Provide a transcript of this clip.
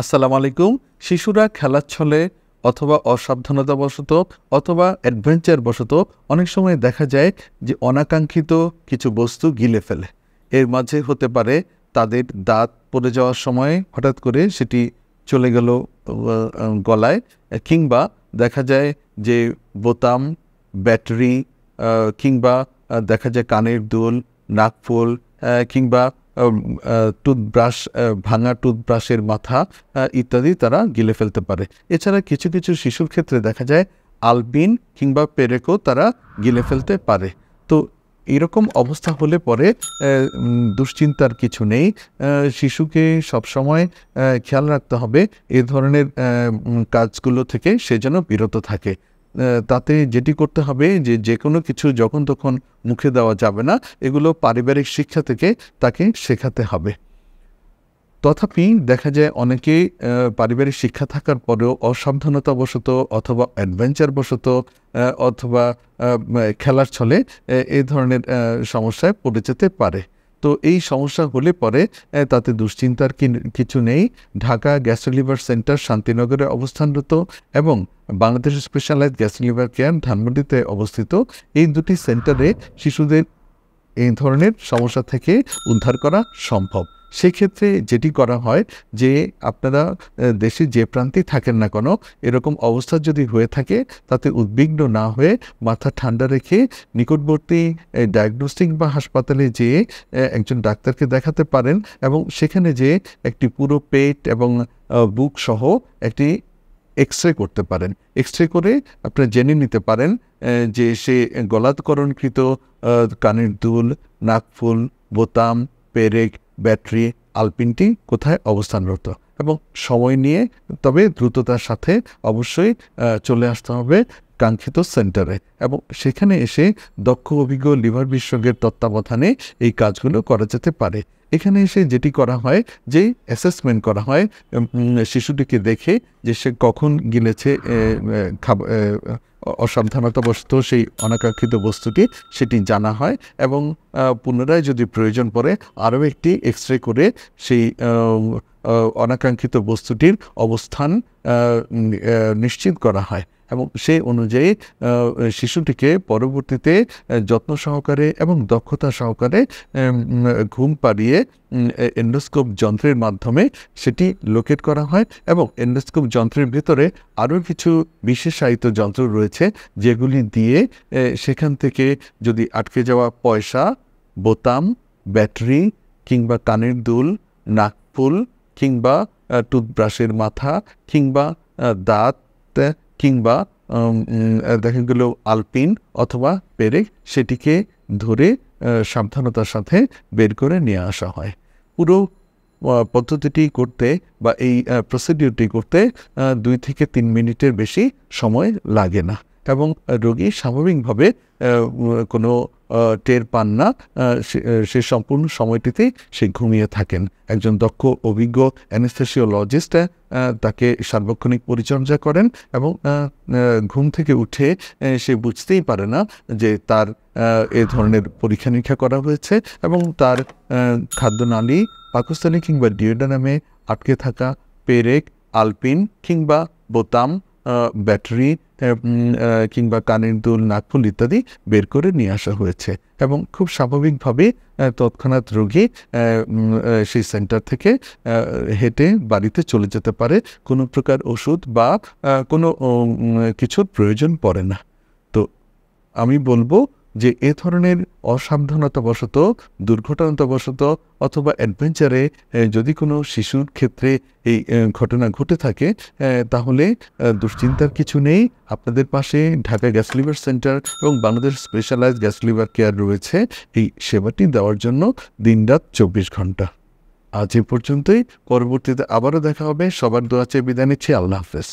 আসসালামু আলাইকুম। শিশুরা খেলার ছলে অথবা অসাবধানতাবশত অথবা অ্যাডভেঞ্চার বশত অনেক সময় দেখা যায় যে অনাকাঙ্ক্ষিত কিছু বস্তু গিলে ফেলে। এর মাঝে হতে পারে তাদের দাঁত পড়ে যাওয়ার সময় হঠাৎ করে সেটি চলে গেল গলায় কিংবা দেখা যায় যে বোতাম, ব্যাটারি কিংবা দেখা যায় কানের দুল নাকফুল কিংবা টুথব্রাশ ভাঙা টুথব্রাশের মাথা ইত্যাদি তারা গিলে ফেলতে পারে। এছাড়া কিছু কিছু শিশুর ক্ষেত্রে দেখা যায় আলবিন কিংবা পেরেকও তারা গিলে ফেলতে পারে। তো এরকম অবস্থা হলে পরে দুশ্চিন্তার কিছু নেই। শিশুকে সবসময় খেয়াল রাখতে হবে। এ ধরনের কাজগুলো থেকে সে যেন বিরত থাকে। তাতে যেটি করতে হবে যে যে কোনো কিছু যখন তখন মুখে দেওয়া যাবে না এগুলো পারিবারিক শিক্ষা থেকে তাকে শেখাতে হবে। তথাপি দেখা যায় অনেকেই আহ, পারিবারিক শিক্ষা থাকার পরেও অসাবধানতাবশত অথবা অ্যাডভেঞ্চার বশত অথবা খেলার ছলে এই ধরনের সমস্যায় পড়ে যেতে পারে। তো এই সমস্যা হলে পরে তাতে দুশ্চিন্তার কিছু নেই। ঢাকা গ্যাস লিভার সেন্টার শান্তিনগরে অবস্থানরত এবং Bangladesh specialise gas liver care ধানমন্ডিতে অবস্থিত। এই দুটি সেন্টারে শিশুদের এই ধরনের সমস্যা থেকে উদ্ধার করা সম্ভব। সেক্ষেত্রে যেটি করা হয় যে আপনারা দেশে যে প্রান্তেই থাকেন না কেন, এরকম অবস্থা যদি হয়ে থাকে, তাতে উদ্বিগ্ন না হয়ে মাথা ঠান্ডা রেখে নিকটবর্তী ডায়াগনস্টিক বা হাসপাতালে যেয়ে একজন ডাক্তারকে দেখাতে পারেন এবং সেখানে যে একটি পুরো পেট এবং বুক সহ একটি এক্স রে করতে পারেন। এক্স রে করে আপনারা জেনে নিতে পারেন যে সে গলাৎকরণকৃত কানের দুল নাকফুল বোতাম, পেরেক ব্যাটারি আলপিনটি কোথায় অবস্থানরত? এবং সময় নিয়ে, তবে দ্রুততার সাথে অবশ্যই চলে আসতে হবে কাঙ্ক্ষিত সেন্টারে। এবং সেখানে এসে দক্ষ অভিজ্ঞ লিভার বিশেষজ্ঞের তত্ত্বাবধানে এই কাজগুলো করা যেতে পারে। এখানে এসে যেটি করা হয়, যে অ্যাসেসমেন্ট করা হয় শিশুটিকে দেখে যে সে কখন গিলেছে অসাবধানতাবশত সেই অনাকাঙ্ক্ষিত বস্তুটি, সেটি জানা হয় এবং পুনরায় যদি প্রয়োজন পড়ে, আরও একটি এক্স রে করে সেই অনাকাঙ্ক্ষিত বস্তুটির অবস্থান নিশ্চিত করা হয়। এবং সে অনুযায়ী শিশুটিকে পরবর্তীতে যত্ন সহকারে এবং দক্ষতা সহকারে ঘুম পাড়িয়ে এন্ডোস্কোপ যন্ত্রের মাধ্যমে সেটি লোকেট করা হয় এবং এন্ডোস্কোপ যন্ত্রের ভেতরে আরও কিছু বিশেষায়িত যন্ত্র রয়েছে যেগুলি দিয়ে সেখান থেকে যদি আটকে যাওয়া পয়সা, বোতাম, ব্যাটারি কিংবা কানের দুল, নাকফুল কিংবা টুথব্রাশের মাথা কিংবা দাঁত কিংবা দেখা গেল আলপিন অথবা পেরেক সেটিকে ধরে সাবধানতার সাথে বের করে নিয়ে আসা হয়। পুরো পদ্ধতিটি করতে বা এই প্রসিডিউরটি করতে দুই থেকে তিন মিনিটের বেশি সময় লাগে না। এবং রোগী স্বাভাবিকভাবে কোনো টের পান না সে- সম্পূর্ণ সময়টিতেই সে ঘুমিয়ে থাকেন। একজন দক্ষ, অভিজ্ঞ অ্যানেস্থেসিওলজিস্ট তাকে সার্বক্ষণিক পরিচর্যা করেন এবং ঘুম থেকে উঠে সে বুঝতেই পারে না যে তার এ ধরনের পরীক্ষা নিরীক্ষা করা হয়েছে এবং তার খাদ্যনালী পাকস্থলী কিংবা ডিওডানামে আটকে থাকা পেরেক, আলপিন কিংবা বোতাম ব্যাটারি কিংবা কানের দুল, নাকফুল ইত্যাদি বের করে নিয়ে আসা হয়েছে। এবং খুব স্বাভাবিকভাবে তৎক্ষণাৎ রোগী সেই সেন্টার থেকে হেঁটে বাড়িতে চলে যেতে পারে। কোনো প্রকার ওষুধ বা কোনো কিছুর প্রয়োজন পড়ে না। তো আমি বলব যে এ ধরনের অসাবধানতাবশত, দুর্ঘটনাবশত অথবা অ্যাডভেঞ্চারে যদি কোনো শিশুর ক্ষেত্রে এই ঘটনা ঘটে থাকে তাহলে দুশ্চিন্তার কিছু নেই। আপনাদের পাশে ঢাকা গ্যাস লিভার সেন্টার এবং Bangladesh specialise gas liver care রয়েছে। এই সেবাটি দেওয়ার জন্য দিনরাত চব্বিশ ঘণ্টা। আজ এ পর্যন্তই। পরবর্তীতে আবারও দেখা হবে। সবার দোয়া চেয়ে বিদায় নিচ্ছি। আল্লাহ হাফেজ।